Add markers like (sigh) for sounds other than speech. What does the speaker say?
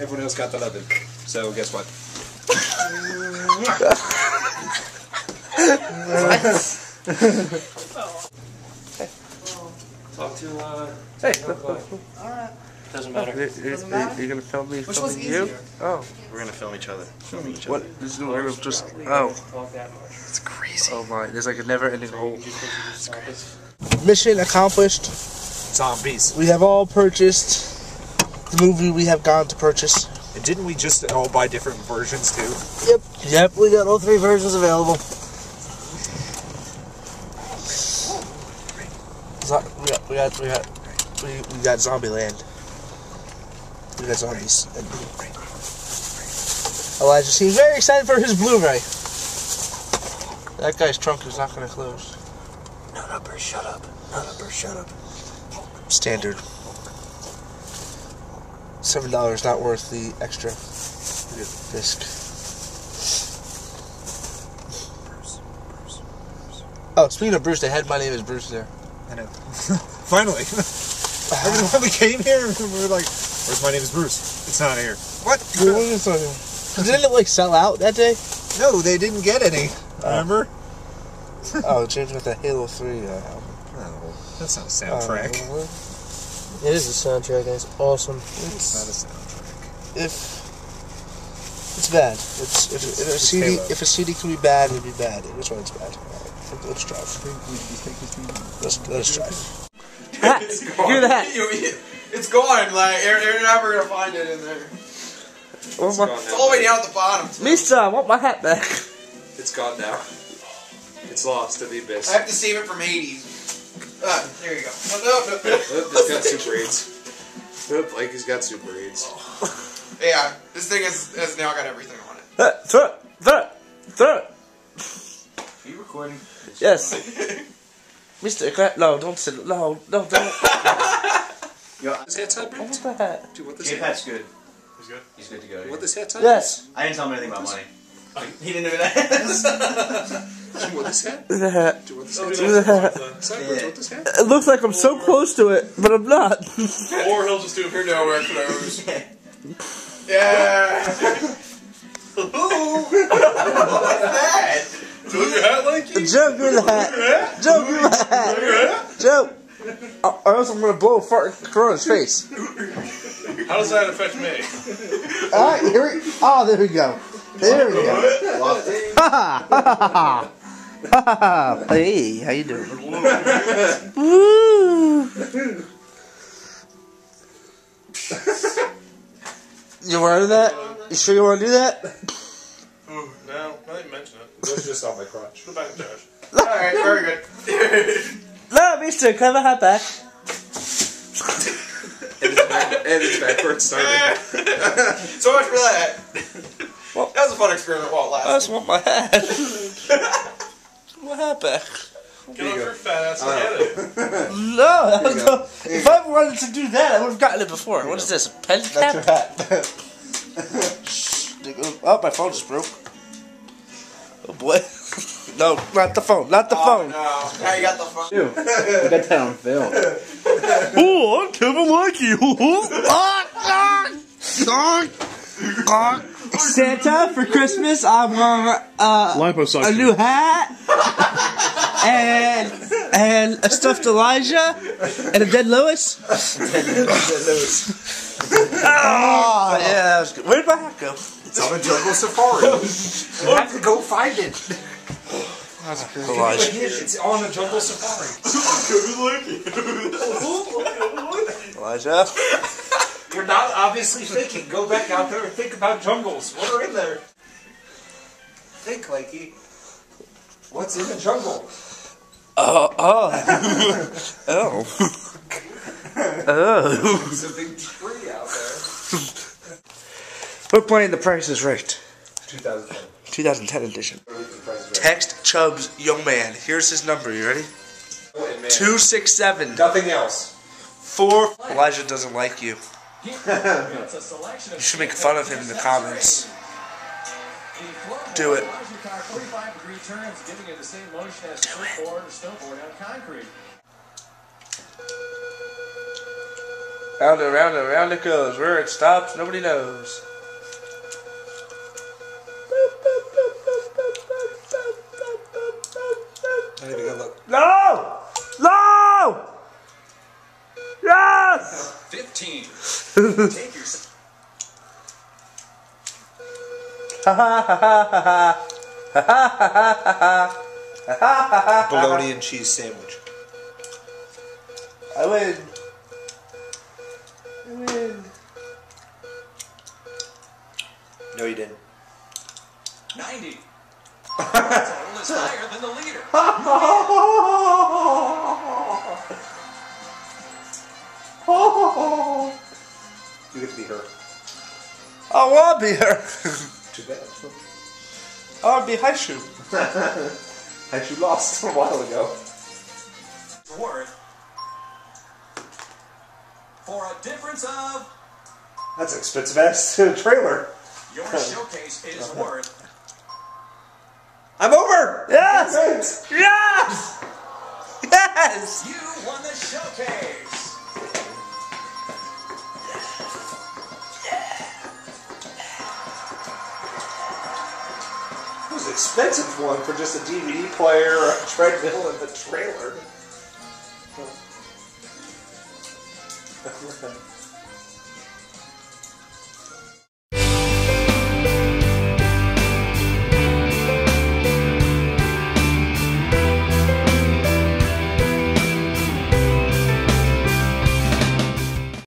Everyone else got 11. So guess what? Talk to, uh, Hey, Alright. doesn't matter. you're, you're, you're gonna film me Which filming you? Oh, We're gonna film each other. Film each other. what? This is we're gonna just. Oh, Talk that much. It's crazy. oh my! There's like a never-ending hole. Mission accomplished. Zombies. We have all purchased the movie we have gone to purchase. And didn't we just all buy different versions too? Yep. Yep. We got all three versions available. Zo- We got, we got, we got, we, we got Zombieland. We got zombies. And Elijah seems very excited for his Blu-ray. That guy's trunk is not going to close. Not up or shut up. Not up or shut up. Standard. Seven dollars not worth the extra disc. Oh, speaking of Bruce, they had my name is Bruce there. I know. (laughs) Finally. (laughs) Every time we came here, we were like, where's my name is Bruce? It's not here. What? (laughs) Didn't it like sell out that day? No, they didn't get any. Remember? oh, James got the Halo Three uh, album. Oh, that's not a soundtrack. Uh, It is a soundtrack, and it's awesome. it's not a soundtrack. if it's bad, it's if, if a CD Halo. if a CD can be bad, it'd be bad. Which one it's bad? All right, let's drive. Let's let's drive. Hear that? (laughs) It's gone. Like you're, you're never gonna find it in there. Oh my! It's all the way down at the bottom. Mister, I want my hat back. It's gone now. It's lost to the abyss. I have to save it from Hades. Ah, there you go. No, no, no. Oop, it's got super AIDS. Oop, like he's got super AIDS. Yeah, this thing has, has now got everything on it. Throw it! Throw it! Throw! Are you recording? Yes. (laughs) Mister, cla- no, don't sit. No, no, don't. This hat type, I want the hat. Do you want this J hat? Pat's good. He's good? He's good to go. You want this hat type? Yes. I didn't tell him anything about money. He didn't even ask. (laughs) (laughs) Do you want this hat? The hat. Do you want this hat? The hat. Sideburns, do you want this hat? It looks like I'm so oh. close to it, but I'm not. (laughs) Or he'll just do here nowhere close. Yeah. Ooh, what's that? Do your hat like you? Joe, give me the hat. Joe, give me the hat. Joe. Or or else I'm gonna blow a fart in Corona's face. How does that affect me? All right, here we. Oh, there we go. There we go. (laughs) Ha ha ha ha. Ha (laughs) ha. Hey, how you doing? Woo. You wearing that? You sure you want to do that? No, I didn't mention it. That's just on my crotch. Go back Josh. (laughs) Alright, very good. No, Mister, come hat back. And it's, back, and it's backwards starting. (laughs) so much for that. Well- that was a fun experiment while it lasted. I just want my hat. My hat back. Get off your fat ass and get it. (laughs) No, that was no if I wanted to do that, I would have gotten it before. What is this? A pen cap? hat. (laughs) Oh, my phone just broke. Oh boy. (laughs) no, not the phone. Not the oh, phone. No, now you got the phone. I got that on film. Oh, I'm Kevin Lankey. Ah, ah, ah, Santa for Christmas, I want uh, a new hat and and a stuffed Elijah and a dead Lewis. (laughs) oh yeah, that was good. Where'd my hat go? It's on a jungle safari. (laughs) you have to go find it. That's Elijah. It's on a jungle safari. (laughs) Elijah. You're not obviously thinking. Go back out there and think about jungles. What are in there? Think, Lankey. What's in the jungle? Uh, uh. (laughs) Oh, oh, (laughs) oh, oh. There's a big tree out there. We're playing The Price is Right, 2010. 2010 edition. The Price is Right. Text Chubbs Young Man. Here's his number. You ready? Oh, Two six seven Nothing else. four. Elijah doesn't like you. You should make fun of him in the comments. Do it. Do it. Round and round and round it goes. Where it stops, nobody knows. I need to go look. No! No! Bologna and cheese sandwich. I win. I win. No, you didn't. 90. Total is higher than the leader. (laughs) I want be her. Too bad. I want to be high shoe. Had you lost a while ago? Worth. For a difference of. That's an expensive ass (laughs) trailer. Your (laughs) showcase is worth. I'm over! Yes! Yes! Yes! You won the showcase. It was an expensive one for just a DVD player, a treadmill, and the trailer. (laughs)